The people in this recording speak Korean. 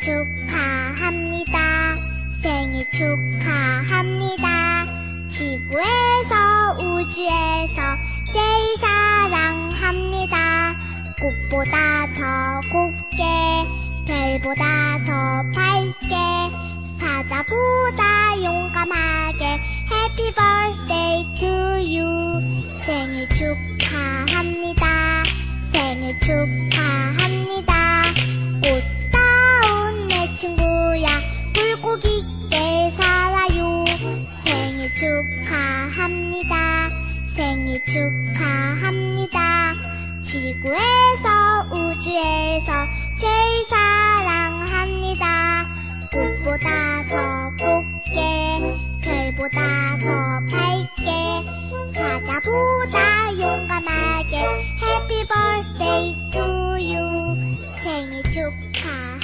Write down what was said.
축하합니다. 생일 축하합니다. 지구에서 우주에서 제일 사랑합니다. 꽃보다 더 곱게 별보다 더 밝게 사자보다 용감하게 Happy birthday to you 생일 축하합니다 생일 축하합니다 축하합니다. 생일 축하합니다. 지구에서 우주에서 제일 사랑합니다. 꽃보다 더 곱게 별보다 더 밝게 사자보다 용감하게 birthday to you. 생일 축하